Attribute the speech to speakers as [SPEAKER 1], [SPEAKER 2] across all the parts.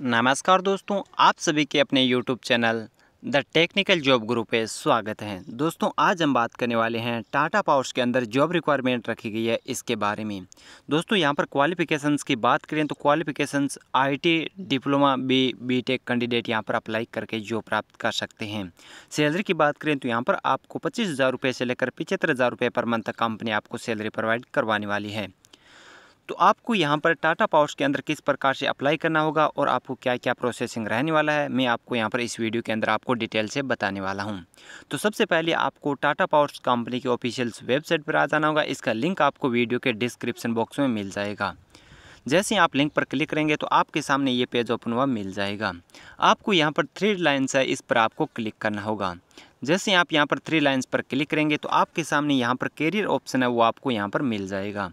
[SPEAKER 1] नमस्कार दोस्तों, आप सभी के अपने YouTube channel the technical job group पे स्वागत है। दोस्तों, आज हम बात करने वाले हैं टाटा पावर्स के अंदर जॉब रिक्वायरमेंट रखी गई है इसके बारे में। दोस्तों, यहाँ पर क्वालिफिकेशंस की बात करें तो qualifications IT diploma B BTech candidate यहाँ पर अप्लाई करके जॉब प्राप्त कर सकते हैं। सैलरी की बात करें तो यहाँ पर आपको पच्चीस से लेकर पचहत्तर पर मंथ कंपनी आपको सैलरी प्रोवाइड करवाने वाली है। तो आपको यहाँ पर टाटा पावर्स के अंदर किस प्रकार से अप्लाई करना होगा और आपको क्या क्या प्रोसेसिंग रहने वाला है, मैं आपको यहाँ पर इस वीडियो के अंदर आपको डिटेल से बताने वाला हूँ। तो सबसे पहले आपको टाटा पावर्स कंपनी के ऑफिशियल्स वेबसाइट पर आ जाना होगा, इसका लिंक आपको वीडियो के डिस्क्रिप्शन बॉक्स में मिल जाएगा। जैसे आप लिंक पर क्लिक करेंगे तो आपके सामने ये पेज ओपन हुआ मिल जाएगा। आपको यहाँ पर थ्री लाइन्स है, इस पर आपको क्लिक करना होगा। जैसे आप यहाँ पर थ्री लाइन्स पर क्लिक करेंगे तो आपके सामने यहाँ पर कैरियर ऑप्शन है वो आपको यहाँ पर मिल जाएगा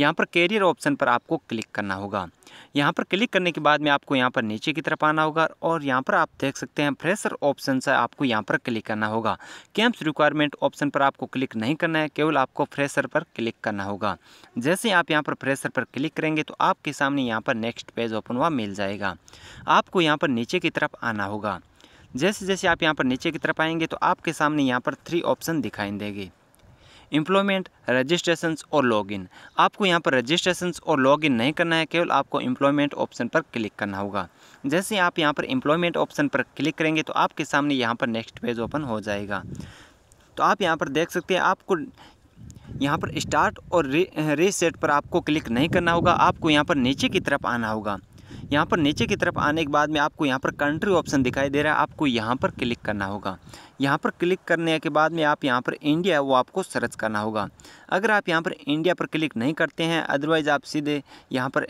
[SPEAKER 1] यहाँ पर कैरियर ऑप्शन पर आपको क्लिक करना होगा यहाँ पर क्लिक करने के बाद में आपको यहाँ पर नीचे की तरफ़ आना होगा और यहाँ पर आप देख सकते हैं फ्रेशर ऑप्शन से आपको यहाँ पर क्लिक करना होगा कैंप्स रिक्वायरमेंट ऑप्शन पर आपको क्लिक नहीं करना है केवल आपको फ्रेशर पर क्लिक करना होगा जैसे आप यहाँ पर फ्रेशर पर क्लिक करेंगे तो आपके सामने यहाँ पर नेक्स्ट पेज ओपन हुआ मिल जाएगा आपको यहाँ पर नीचे की तरफ़ आना होगा जैसे जैसे आप यहाँ पर नीचे की तरफ़ आएँगे तो आपके सामने यहाँ पर थ्री ऑप्शन दिखाई देंगे। एम्प्लॉयमेंट रजिस्ट्रेशन और लॉगिन आपको यहाँ पर रजिस्ट्रेशन और लॉगिन नहीं करना है, केवल आपको एम्प्लॉयमेंट ऑप्शन पर क्लिक करना होगा। जैसे आप यहाँ पर एम्प्लॉयमेंट ऑप्शन पर क्लिक करेंगे तो आपके सामने यहाँ पर नेक्स्ट पेज ओपन हो जाएगा। तो आप यहाँ पर देख सकते हैं, आपको यहाँ पर स्टार्ट और रीसेट पर आपको क्लिक नहीं करना होगा, आपको यहाँ पर नीचे की तरफ़ आना होगा। यहाँ पर नीचे की तरफ़ आने के बाद में आपको यहाँ पर कंट्री ऑप्शन दिखाई दे रहा है। आपको यहाँ पर क्लिक करना होगा। यहाँ पर क्लिक करने के बाद में आप यहाँ पर इंडिया वो आपको सर्च करना होगा। अगर आप यहाँ पर इंडिया पर क्लिक नहीं करते हैं अदरवाइज़ आप सीधे यहाँ पर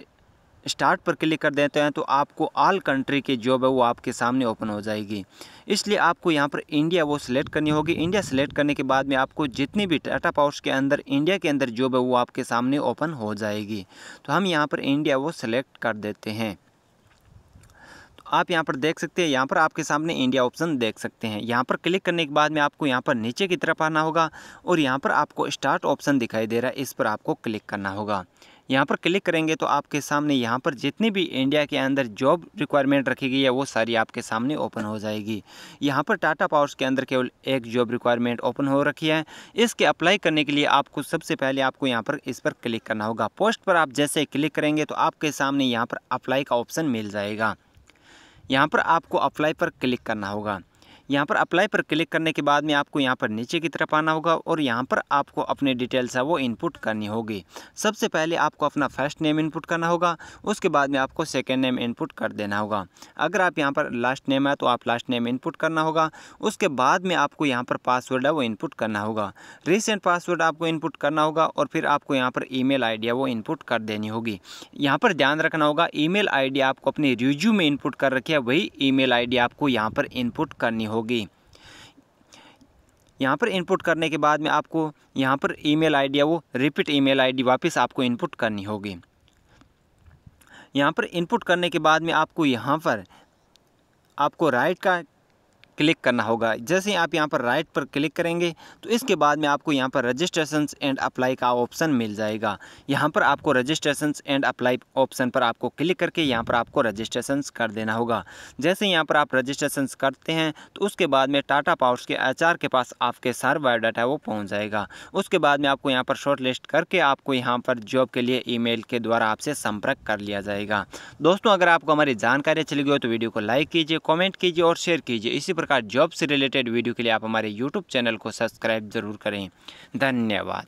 [SPEAKER 1] स्टार्ट पर क्लिक कर देते हैं तो आपको ऑल कंट्री की जॉब है वो आपके सामने ओपन हो जाएगी। इसलिए आपको यहाँ पर इंडिया वो सिलेक्ट करनी होगी। इंडिया सेलेक्ट करने के बाद में आपको जितनी भी टाटा पावर्स के अंदर इंडिया के अंदर जॉब है वो आपके सामने ओपन हो जाएगी। तो हम यहाँ पर इंडिया वो सिलेक्ट कर देते हैं। आप यहाँ पर देख सकते हैं यहाँ पर आपके सामने इंडिया ऑप्शन देख सकते हैं यहाँ पर क्लिक करने के बाद में आपको यहाँ पर नीचे की तरफ़ आना होगा और यहाँ पर आपको स्टार्ट ऑप्शन दिखाई दे रहा है इस पर आपको क्लिक करना होगा यहाँ पर क्लिक करेंगे तो आपके सामने यहाँ पर जितनी भी इंडिया के अंदर जॉब रिक्वायरमेंट रखी गई है वो सारी आपके सामने ओपन हो जाएगी यहाँ पर टाटा पावर्स के अंदर केवल एक जॉब रिक्वायरमेंट ओपन हो रखी है इसके अप्लाई करने के लिए आपको सबसे पहले आपको यहाँ पर इस पर क्लिक करना होगा पोस्ट पर आप जैसे क्लिक करेंगे तो आपके सामने यहाँ पर अप्लाई का ऑप्शन मिल जाएगा यहाँ पर आपको अप्लाई पर क्लिक करना होगा। यहाँ पर अप्लाई पर क्लिक करने के बाद में आपको यहाँ पर नीचे की तरफ़ आना होगा और यहाँ पर आपको अपने डिटेल्स है वो इनपुट करनी होगी। सबसे पहले आपको अपना फ़र्स्ट नेम इनपुट करना होगा, उसके बाद में आपको सेकेंड नेम इनपुट कर देना होगा। अगर आप यहाँ पर लास्ट नेम है तो आप लास्ट नेम इनपुट करना होगा, उसके बाद में आपको यहाँ पर पासवर्ड है वो इनपुट करना होगा। रिसेंट पासवर्ड आपको इनपुट करना होगा और फिर आपको यहाँ पर ई मेल है वो इनपुट कर देनी होगी। यहाँ पर ध्यान रखना होगा ई मेल आपको अपनी रिज्यू में इनपुट कर रखी है, वही ई मेल आपको यहाँ पर इनपुट करनी होगी। यहाँ पर इनपुट करने के बाद में आपको यहाँ पर ईमेल आईडी या वो रिपीट ईमेल आईडी वापस आपको इनपुट करनी होगी। यहाँ पर इनपुट करने के बाद में आपको यहाँ पर आपको राइट का क्लिक करना होगा। जैसे आप यहाँ पर राइट पर क्लिक करेंगे तो इसके बाद में आपको यहाँ पर रजिस्ट्रेशन एंड अप्लाई का ऑप्शन मिल जाएगा। यहाँ पर आपको रजिस्ट्रेशन एंड अप्लाई ऑप्शन पर आपको क्लिक करके यहाँ पर आपको रजिस्ट्रेशन कर देना होगा। जैसे यहाँ पर आप रजिस्ट्रेशन करते हैं तो उसके बाद में टाटा पावर्स के एच के पास आपके सारे बायोडाटा वो पहुँच जाएगा। उसके बाद में आपको यहाँ पर शॉर्ट लिस्ट करके आपको यहाँ पर जॉब के लिए ई के द्वारा आपसे संपर्क कर लिया जाएगा। दोस्तों, अगर आपको हमारी जानकारी चली गई हो तो वीडियो को लाइक कीजिए कॉमेंट कीजिए और शेयर कीजिए। इसी प्रकार जॉब से रिलेटेड वीडियो के लिए आप हमारे यूट्यूब चैनल को सब्सक्राइब ज़रूर करें। धन्यवाद।